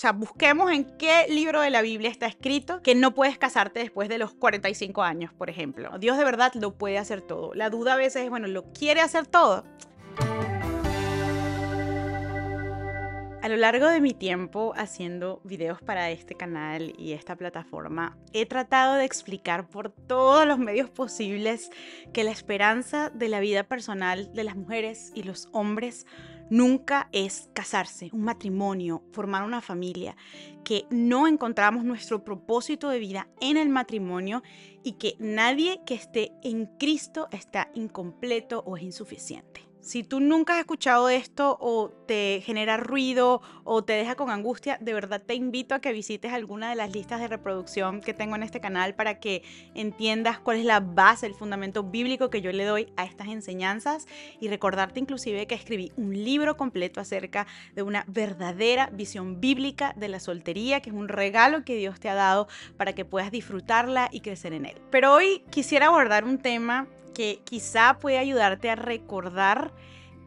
sea, busquemos en qué libro de la Biblia está escrito que no puedes casarte después de los 45 años, por ejemplo. Dios de verdad lo puede hacer todo. La duda a veces es, bueno, ¿lo quiere hacer todo? A lo largo de mi tiempo haciendo videos para este canal y esta plataforma, he tratado de explicar por todos los medios posibles que la esperanza de la vida personal de las mujeres y los hombres nunca es casarse, un matrimonio, formar una familia, que no encontramos nuestro propósito de vida en el matrimonio y que nadie que esté en Cristo está incompleto o es insuficiente. Si tú nunca has escuchado esto o te genera ruido o te deja con angustia, de verdad te invito a que visites alguna de las listas de reproducción que tengo en este canal para que entiendas cuál es la base, el fundamento bíblico que yo le doy a estas enseñanzas y recordarte inclusive que escribí un libro completo acerca de una verdadera visión bíblica de la soltería, que es un regalo que Dios te ha dado para que puedas disfrutarla y crecer en él. Pero hoy quisiera abordar un tema que quizá puede ayudarte a recordar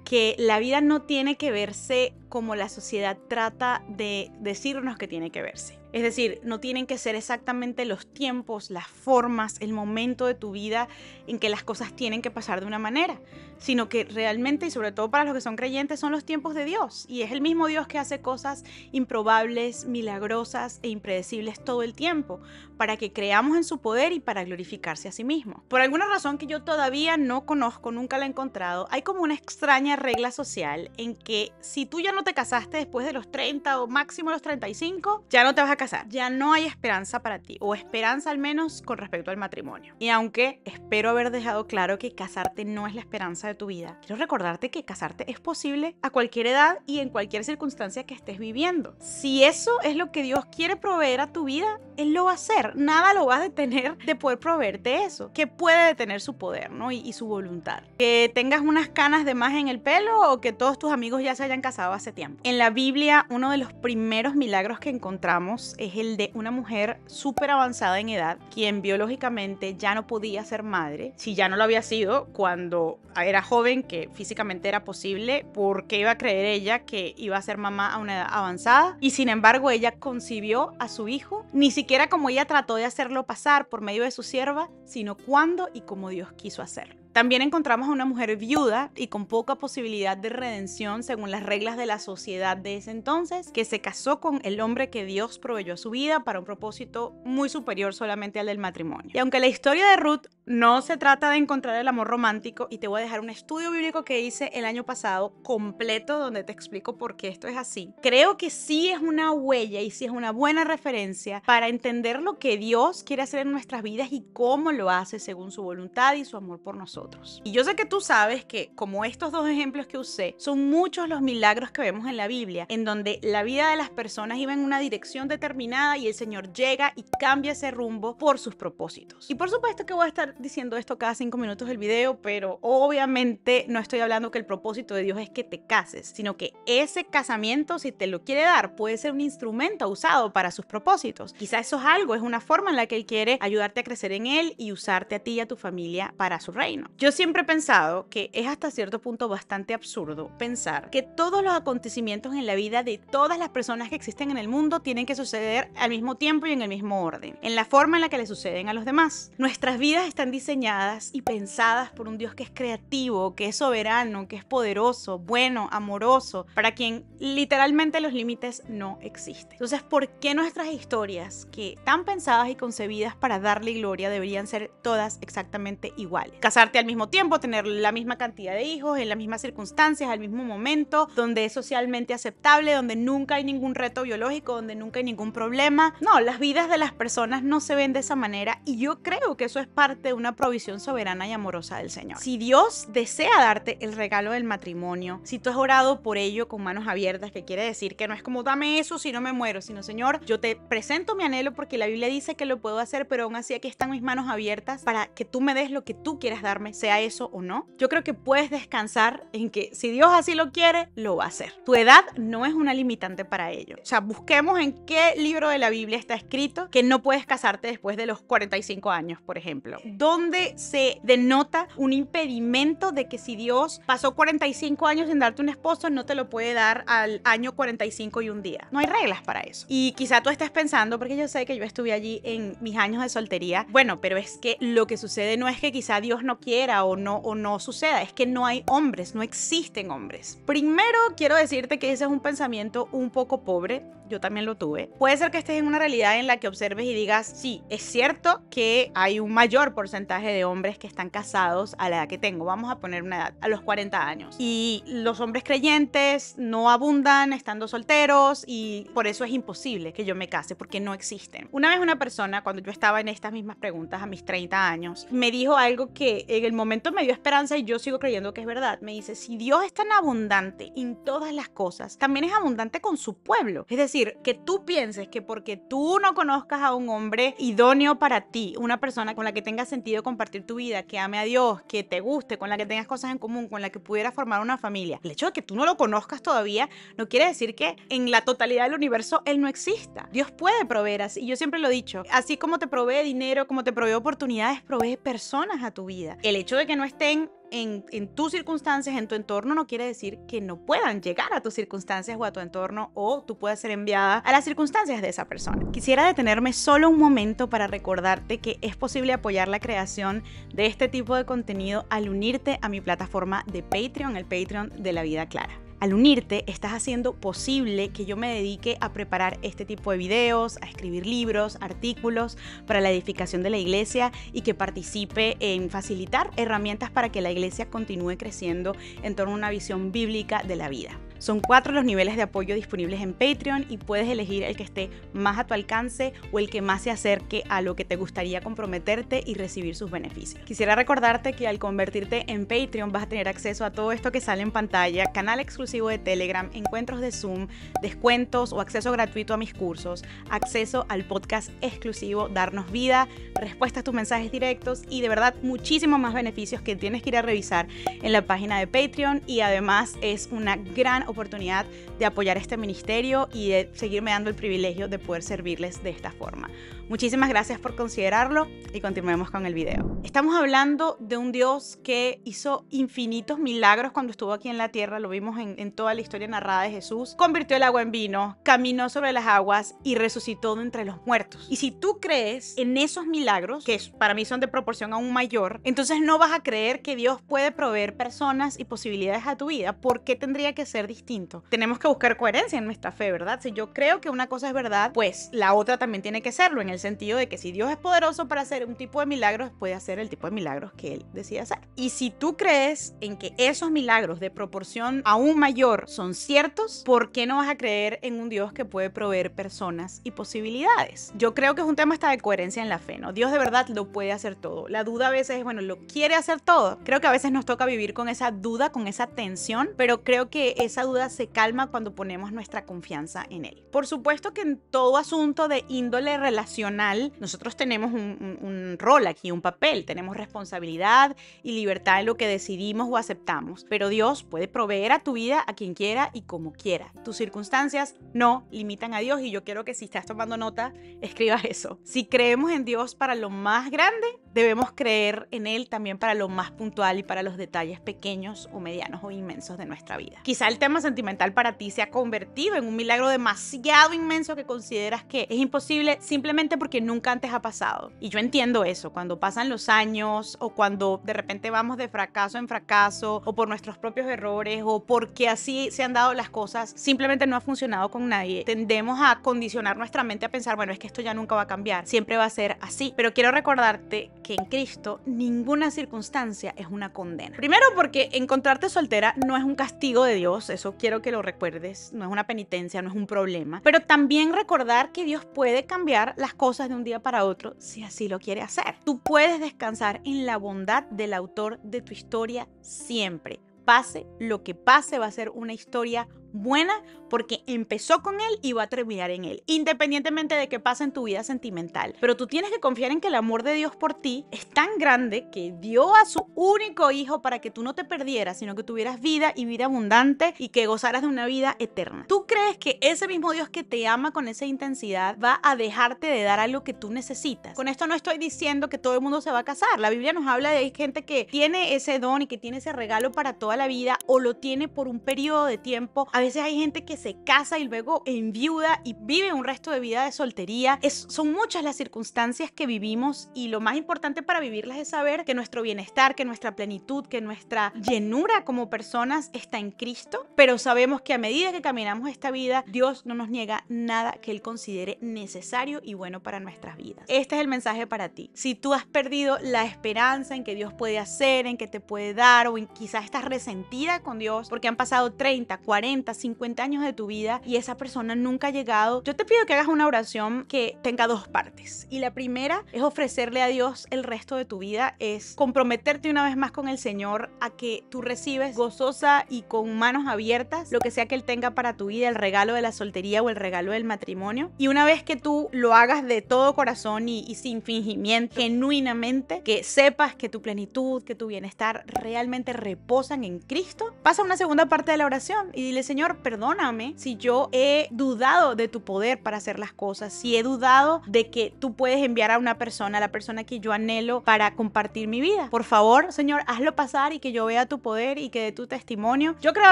que la vida no tiene que verse como la sociedad trata de decirnos que tiene que verse. Es decir, no tienen que ser exactamente los tiempos, las formas, el momento de tu vida en que las cosas tienen que pasar de una manera, sino que realmente y sobre todo para los que son creyentes son los tiempos de Dios. Y es el mismo Dios que hace cosas improbables, milagrosas e impredecibles todo el tiempo, para que creamos en su poder y para glorificarse a sí mismo. Por alguna razón que yo todavía no conozco, nunca la he encontrado, hay como una extraña regla social en que si tú ya no te casaste después de los 30 o máximo los 35, ya no te vas a casar. Ya no hay esperanza para ti, o esperanza al menos con respecto al matrimonio. Y aunque espero haber dejado claro que casarte no es la esperanza de tu vida, quiero recordarte que casarte es posible a cualquier edad y en cualquier circunstancia que estés viviendo. Si eso es lo que Dios quiere proveer a tu vida, Él lo va a hacer. Nada lo va a detener de poder proveerte eso. Que puede detener su poder, ¿no? Y, su voluntad. Que tengas unas canas de más en el pelo o que todos tus amigos ya se hayan casado hace tiempo. En la Biblia, uno de los primeros milagros que encontramos es el de una mujer súper avanzada en edad, quien biológicamente ya no podía ser madre, si ya no lo había sido cuando era joven, que físicamente era posible, porque iba a creer ella que iba a ser mamá a una edad avanzada, y sin embargo ella concibió a su hijo, ni siquiera como ella trató de hacerlo pasar por medio de su sierva, sino cuando y como Dios quiso hacerlo. También encontramos a una mujer viuda y con poca posibilidad de redención según las reglas de la sociedad de ese entonces, que se casó con el hombre que Dios proveyó a su vida para un propósito muy superior solamente al del matrimonio. Y aunque la historia de Ruth no se trata de encontrar el amor romántico, y te voy a dejar un estudio bíblico que hice el año pasado completo donde te explico por qué esto es así, creo que sí es una huella y sí es una buena referencia para entender lo que Dios quiere hacer en nuestras vidas y cómo lo hace según su voluntad y su amor por nosotros. Y yo sé que tú sabes que, como estos dos ejemplos que usé, son muchos los milagros que vemos en la Biblia, en donde la vida de las personas iba en una dirección determinada y el Señor llega y cambia ese rumbo por sus propósitos. Y por supuesto que voy a estar diciendo esto cada cinco minutos del video, pero obviamente no estoy hablando que el propósito de Dios es que te cases, sino que ese casamiento, si te lo quiere dar, puede ser un instrumento usado para sus propósitos. Quizá eso es algo, es una forma en la que Él quiere ayudarte a crecer en Él y usarte a ti y a tu familia para su reino. Yo siempre he pensado que es hasta cierto punto bastante absurdo pensar que todos los acontecimientos en la vida de todas las personas que existen en el mundo tienen que suceder al mismo tiempo y en el mismo orden, en la forma en la que le suceden a los demás. Nuestras vidas están diseñadas y pensadas por un Dios que es creativo, que es soberano, que es poderoso, bueno, amoroso, para quien literalmente los límites no existen. Entonces, ¿por qué nuestras historias, que están pensadas y concebidas para darle gloria, deberían ser todas exactamente iguales? Casarte al mismo tiempo, tener la misma cantidad de hijos, en las mismas circunstancias, al mismo momento, donde es socialmente aceptable, donde nunca hay ningún reto biológico, donde nunca hay ningún problema. No, las vidas de las personas no se ven de esa manera y yo creo que eso es parte de una provisión soberana y amorosa del Señor. Si Dios desea darte el regalo del matrimonio, si tú has orado por ello con manos abiertas, que quiere decir que no es como dame eso si no me muero, sino Señor, yo te presento mi anhelo porque la Biblia dice que lo puedo hacer, pero aún así aquí están mis manos abiertas para que tú me des lo que tú quieras darme sea eso o no. Yo creo que puedes descansar en que si Dios así lo quiere, lo va a hacer. Tu edad no es una limitante para ello. O sea, busquemos en qué libro de la Biblia está escrito que no puedes casarte después de los 45 años, por ejemplo. ¿Dónde se denota un impedimento de que si Dios pasó 45 años sin darte un esposo, no te lo puede dar al año 45 y un día? No hay reglas para eso. Y quizá tú estés pensando, porque yo sé que yo estuve allí en mis años de soltería, bueno, pero es que lo que sucede no es que quizá Dios no quiera o no, o no suceda, es que no hay hombres, no existen hombres. Primero quiero decirte que ese es un pensamiento un poco pobre, yo también lo tuve. Puede ser que estés en una realidad en la que observes y digas, sí, es cierto que hay un mayor porcentaje de hombres que están casados a la edad que tengo, vamos a poner una edad, a los 40 años. Y los hombres creyentes no abundan estando solteros y por eso es imposible que yo me case, porque no existen. Una vez una persona, cuando yo estaba en estas mismas preguntas a mis 30 años, me dijo algo que en el momento me dio esperanza y yo sigo creyendo que es verdad. Me dice, si Dios es tan abundante en todas las cosas, también es abundante con su pueblo. Es decir, que tú pienses que porque tú no conozcas a un hombre idóneo para ti, una persona con la que tenga sentido compartir tu vida, que ame a Dios, que te guste, con la que tengas cosas en común, con la que pudieras formar una familia, el hecho de que tú no lo conozcas todavía no quiere decir que en la totalidad del universo él no exista. Dios puede proveer así. Yo siempre lo he dicho, así como te provee dinero, como te provee oportunidades, provee personas a tu vida. El hecho de que no estén en, tus circunstancias, en tu entorno, no quiere decir que no puedan llegar a tus circunstancias o a tu entorno o tú puedas ser enviada a las circunstancias de esa persona. Quisiera detenerme solo un momento para recordarte que es posible apoyar la creación de este tipo de contenido al unirte a mi plataforma de Patreon, el Patreon de la vida clara. Al unirte, estás haciendo posible que yo me dedique a preparar este tipo de videos, a escribir libros, artículos para la edificación de la iglesia y que participe en facilitar herramientas para que la iglesia continúe creciendo en torno a una visión bíblica de la vida. Son cuatro los niveles de apoyo disponibles en Patreon y puedes elegir el que esté más a tu alcance o el que más se acerque a lo que te gustaría comprometerte y recibir sus beneficios. Quisiera recordarte que al convertirte en Patreon vas a tener acceso a todo esto que sale en pantalla, canal exclusivo de Telegram, encuentros de Zoom, descuentos o acceso gratuito a mis cursos, acceso al podcast exclusivo Darnos Vida, respuestas a tus mensajes directos y de verdad muchísimos más beneficios que tienes que ir a revisar en la página de Patreon y además es una gran oportunidad de apoyar este ministerio y de seguirme dando el privilegio de poder servirles de esta forma. Muchísimas gracias por considerarlo y continuemos con el video. Estamos hablando de un Dios que hizo infinitos milagros cuando estuvo aquí en la tierra, lo vimos en, en toda la historia narrada de Jesús, convirtió el agua en vino, caminó sobre las aguas y resucitó de entre los muertos. Y si tú crees en esos milagros, que para mí son de proporción aún mayor, entonces no vas a creer que Dios puede proveer personas y posibilidades a tu vida. ¿Por qué tendría que ser distinto? Tenemos que buscar coherencia en nuestra fe, ¿verdad? Si yo creo que una cosa es verdad, pues la otra también tiene que serlo. En el sentido de que si Dios es poderoso para hacer un tipo de milagros, puede hacer el tipo de milagros que Él decide hacer. Y si tú crees en que esos milagros de proporción aún mayor son ciertos, ¿por qué no vas a creer en un Dios que puede proveer personas y posibilidades? Yo creo que es un tema hasta de coherencia en la fe, ¿no? Dios de verdad lo puede hacer todo. La duda a veces es, bueno, ¿lo quiere hacer todo? Creo que a veces nos toca vivir con esa duda, con esa tensión, pero creo que esa duda se calma cuando ponemos nuestra confianza en Él. Por supuesto que en todo asunto de índole relacional, nosotros tenemos un, rol aquí, un papel, tenemos responsabilidad y libertad en lo que decidimos o aceptamos, pero Dios puede proveer a tu vida a quien quiera y como quiera. Tus circunstancias no limitan a Dios y yo quiero que si estás tomando nota, escribas eso. Si creemos en Dios para lo más grande, debemos creer en Él también para lo más puntual y para los detalles pequeños o medianos o inmensos de nuestra vida. Quizá el tema sentimental para ti se ha convertido en un milagro demasiado inmenso que consideras que es imposible simplemente porque nunca antes ha pasado. Y yo entiendo eso, cuando pasan los años o cuando de repente vamos de fracaso en fracaso o por nuestros propios errores o porque así se han dado las cosas, simplemente no ha funcionado con nadie. Tendemos a condicionar nuestra mente a pensar, bueno, es que esto ya nunca va a cambiar, siempre va a ser así. Pero quiero recordarte que en Cristo ninguna circunstancia es una condena. Primero porque encontrarte soltera no es un castigo de Dios, quiero que lo recuerdes, no es una penitencia, no es un problema. Pero también recordar que Dios puede cambiar las cosas cosas de un día para otro si así lo quiere hacer. Tú puedes descansar en la bondad del autor de tu historia siempre. Pase lo que pase, va a ser una historia buena porque empezó con Él y va a terminar en Él, independientemente de qué pasa en tu vida sentimental. Pero tú tienes que confiar en que el amor de Dios por ti es tan grande que dio a su único hijo para que tú no te perdieras, sino que tuvieras vida y vida abundante y que gozaras de una vida eterna. ¿Tú crees que ese mismo Dios que te ama con esa intensidad va a dejarte de dar algo que tú necesitas? Con esto no estoy diciendo que todo el mundo se va a casar. La Biblia nos habla de gente que tiene ese don y que tiene ese regalo para toda la vida o lo tiene por un periodo de tiempo. Veces hay gente que se casa y luego enviuda y vive un resto de vida de soltería. Es, son muchas las circunstancias que vivimos y lo más importante para vivirlas es saber que nuestro bienestar, que nuestra plenitud, que nuestra llenura como personas está en Cristo, pero sabemos que a medida que caminamos esta vida, Dios no nos niega nada que Él considere necesario y bueno para nuestras vidas. Este es el mensaje para ti. Si tú has perdido la esperanza en que Dios puede hacer, en que te puede dar o en quizás estás resentida con Dios porque han pasado 30, 40, 50 años de tu vida y esa persona nunca ha llegado, yo te pido que hagas una oración que tenga dos partes. Y la primera es ofrecerle a Dios el resto de tu vida, es comprometerte una vez más con el Señor a que tú recibes gozosa y con manos abiertas lo que sea que Él tenga para tu vida, el regalo de la soltería o el regalo del matrimonio. Y una vez que tú lo hagas de todo corazón y, y sin fingimiento, genuinamente, que sepas que tu plenitud, que tu bienestar realmente reposan en Cristo, pasa una segunda parte de la oración y dile, Señor, perdóname si yo he dudado de tu poder para hacer las cosas, si he dudado de que tú puedes enviar a una persona, a la persona que yo anhelo para compartir mi vida. Por favor, Señor, hazlo pasar y que yo vea tu poder y que de tu testimonio. Yo creo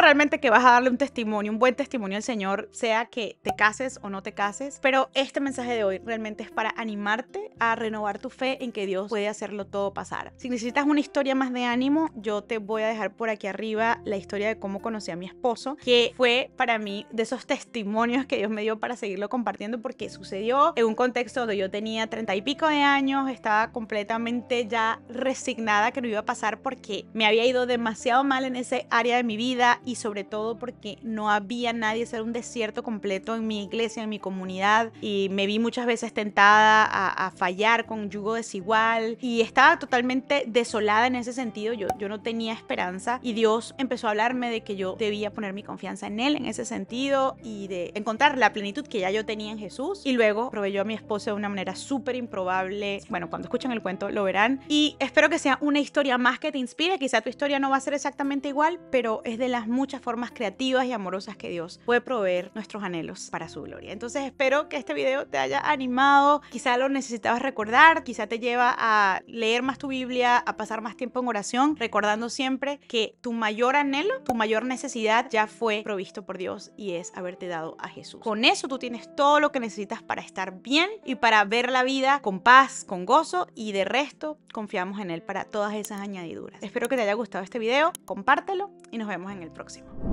realmente que vas a darle un testimonio, un buen testimonio al Señor, sea que te cases o no te cases, pero este mensaje de hoy realmente es para animarte a renovar tu fe en que Dios puede hacerlo todo pasar. Si necesitas una historia más de ánimo, yo te voy a dejar por aquí arriba la historia de cómo conocí a mi esposo, que fue para mí de esos testimonios que Dios me dio para seguirlo compartiendo porque sucedió en un contexto donde yo tenía treinta y pico de años, estaba completamente ya resignada que no iba a pasar porque me había ido demasiado mal en ese área de mi vida y sobre todo porque no había nadie, era un desierto completo en mi iglesia, en mi comunidad y me vi muchas veces tentada a, a fallar con yugo desigual y estaba totalmente desolada en ese sentido, yo, yo no tenía esperanza y Dios empezó a hablarme de que yo debía poner mi confianza en Él en ese sentido y de encontrar la plenitud que ya yo tenía en Jesús. Y luego proveyó a mi esposo de una manera súper improbable. Bueno, cuando escuchan el cuento lo verán. Y espero que sea una historia más que te inspire. Quizá tu historia no va a ser exactamente igual, pero es de las muchas formas creativas y amorosas que Dios puede proveer nuestros anhelos para su gloria. Entonces espero que este video te haya animado. Quizá lo necesitabas recordar, quizá te lleva a leer más tu Biblia, a pasar más tiempo en oración, recordando siempre que tu mayor anhelo, tu mayor necesidad ya fue provisto por Dios y es haberte dado a Jesús. Con eso tú tienes todo lo que necesitas para estar bien y para ver la vida con paz, con gozo y de resto confiamos en Él para todas esas añadiduras. Espero que te haya gustado este video, compártelo y nos vemos en el próximo.